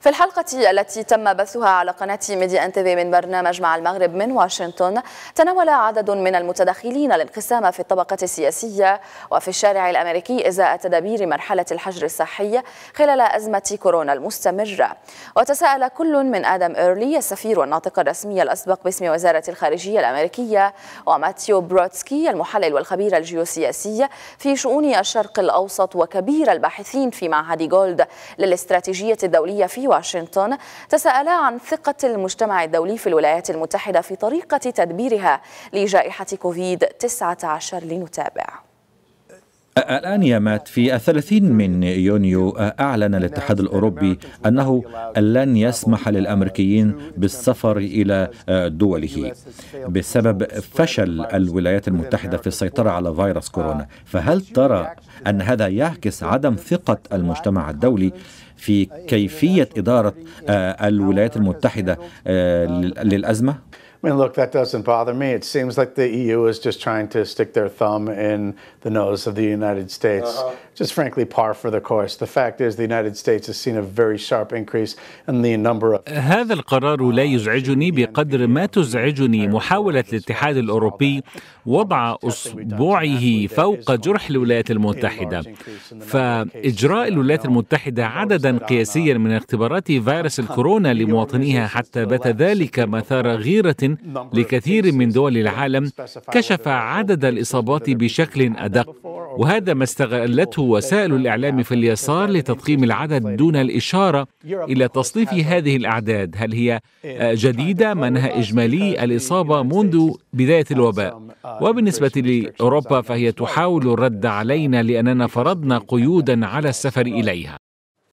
في الحلقة التي تم بثها على قناة ميديا ان تي من برنامج مع المغرب من واشنطن تناول عدد من المتدخلين الانقسام في الطبقة السياسية وفي الشارع الأمريكي إزاء تدابير مرحلة الحجر الصحي خلال أزمة كورونا المستمرة. وتساءل كل من آدم إيرلي السفير والناطق الرسمي الأسبق باسم وزارة الخارجية الأمريكية وماتيو بروتسكي المحلل والخبير الجيوسياسي في شؤون الشرق الأوسط وكبير الباحثين في معهد جولد للاستراتيجية الدولية في واشنطن تساءلا عن ثقة المجتمع الدولي في الولايات المتحدة في طريقة تدبيرها لجائحة كوفيد 19 لنتابع. الآن يا مات في الثلاثين من يونيو أعلن الاتحاد الأوروبي أنه لن يسمح للأمريكيين بالسفر إلى دوله بسبب فشل الولايات المتحدة في السيطرة على فيروس كورونا فهل ترى أن هذا يعكس عدم ثقة المجتمع الدولي في كيفية إدارة الولايات المتحدة للأزمة؟ I mean, look, that doesn't bother me. It seems like the EU is just trying to stick their thumb in the nose of the United States. Uh-huh. Just frankly, par for the course. The fact is, the United States has seen a very sharp increase in the number of. هذا القرار لا يزعجني بقدر ما تزعجني محاولة الاتحاد الأوروبي وضع أصبعه فوق جرح الولايات المتحدة. فإجراء الولايات المتحدة عددا قياسيا من اختبارات فيروس الكورونا لمواطنيها حتى بات ذلك مثار غيرة لكثير من دول العالم كشف عدد الإصابات بشكل أدق وهذا ما استغلته وسائل الإعلام في اليسار لتضخيم العدد دون الإشارة إلى تصنيف هذه الأعداد. هل هي جديدة؟ منها إجمالي الإصابة منذ بداية الوباء. وبالنسبة لأوروبا فهي تحاول الرد علينا لأننا فرضنا قيودا على السفر إليها.